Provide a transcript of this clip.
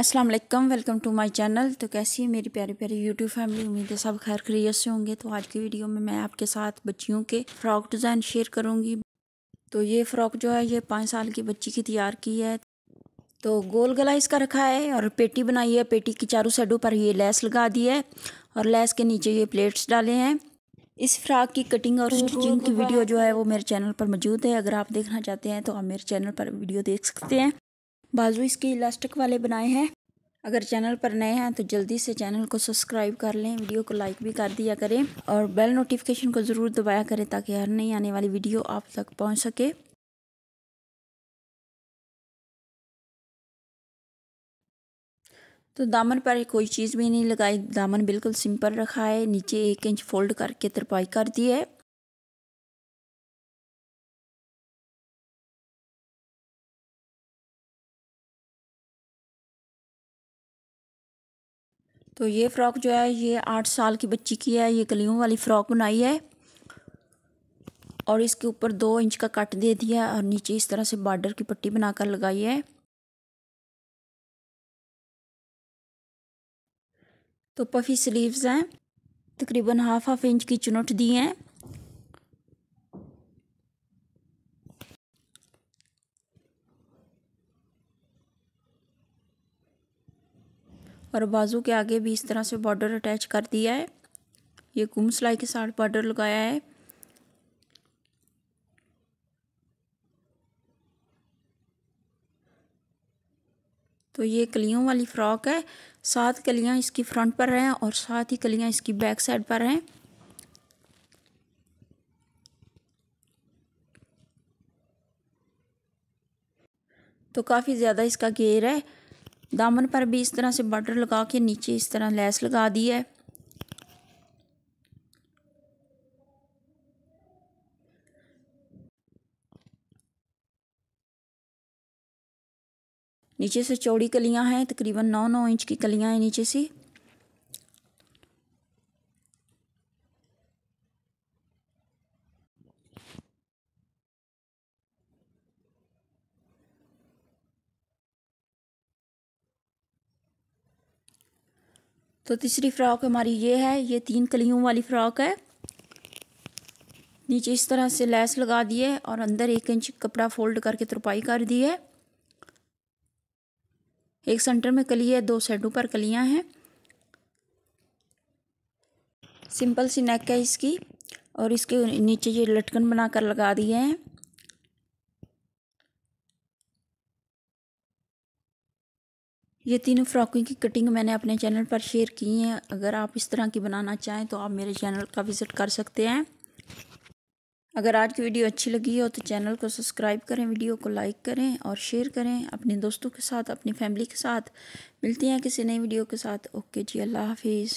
अस्सलाम वालेकुम welcome to my channel तो कैसी है मेरी प्यारी प्यारी यूट्यूब फैमिली उम्मीद है सब खैर खरीत से होंगे। तो आज की वीडियो में मैं आपके साथ बच्चियों के फ़्रॉक डिज़ाइन शेयर करूँगी। तो ये फ़्रॉक जो है, ये पाँच साल की बच्ची की तैयार की है। तो गोल गला इसका रखा है और पेटी बनाई है। पेटी की चारों साइडों पर ये लेस लगा दी है और लेस के नीचे ये प्लेट्स डाले हैं। इस फ्रॉक की कटिंग और स्टिचिंग की वीडियो जो है, वो मेरे चैनल पर मौजूद है। अगर आप देखना चाहते हैं तो आप मेरे चैनल पर वीडियो देख सकते हैं। बाजू इसके इलास्टिक वाले बनाए हैं। अगर चैनल पर नए हैं तो जल्दी से चैनल को सब्सक्राइब कर लें, वीडियो को लाइक भी कर दिया करें और बेल नोटिफिकेशन को ज़रूर दबाया करें ताकि हर नई आने वाली वीडियो आप तक पहुँच सके। तो दामन पर कोई चीज़ भी नहीं लगाई, दामन बिल्कुल सिंपल रखा है, नीचे एक इंच फोल्ड करके तरपाई कर दी है। तो ये फ़्रॉक जो है, ये आठ साल की बच्ची की है, ये कलियों वाली फ़्रॉक बनाई है। और इसके ऊपर दो इंच का कट दे दिया और नीचे इस तरह से बॉर्डर की पट्टी बनाकर लगाई है। तो पफी स्लीव्स हैं, तकरीबन हाफ़ हाफ़ इंच की चुनट दी हैं। और बाजू के आगे भी इस तरह से बॉर्डर अटैच कर दिया है। ये गुम सिलाई के साथ बॉर्डर लगाया है। तो ये कलियों वाली फ्रॉक है। सात कलियाँ इसकी फ्रंट पर हैं और सात ही कलियाँ इसकी बैक साइड पर हैं। तो काफ़ी ज़्यादा इसका घेर है। दामन पर भी इस तरह से बॉर्डर लगा के नीचे इस तरह लैस लगा दी है। नीचे से चौड़ी कलियाँ हैं, तकरीबन नौ नौ इंच की कलियाँ हैं नीचे से। तो तीसरी फ्रॉक हमारी ये है, ये तीन कलियों वाली फ्रॉक है। नीचे इस तरह से लेस लगा दिए और अंदर एक इंच कपड़ा फोल्ड करके तुरपाई कर दी है। एक सेंटर में कली है, दो साइडों पर कलियाँ हैं। सिंपल सी नेक है इसकी और इसके नीचे ये लटकन बनाकर लगा दिए हैं। ये तीनों फ्रॉकों की कटिंग मैंने अपने चैनल पर शेयर की है। अगर आप इस तरह की बनाना चाहें तो आप मेरे चैनल का विज़िट कर सकते हैं। अगर आज की वीडियो अच्छी लगी हो तो चैनल को सब्सक्राइब करें, वीडियो को लाइक करें और शेयर करें अपने दोस्तों के साथ, अपनी फैमिली के साथ। मिलती हैं किसी नई वीडियो के साथ। ओके जी, अल्लाह हाफिज़।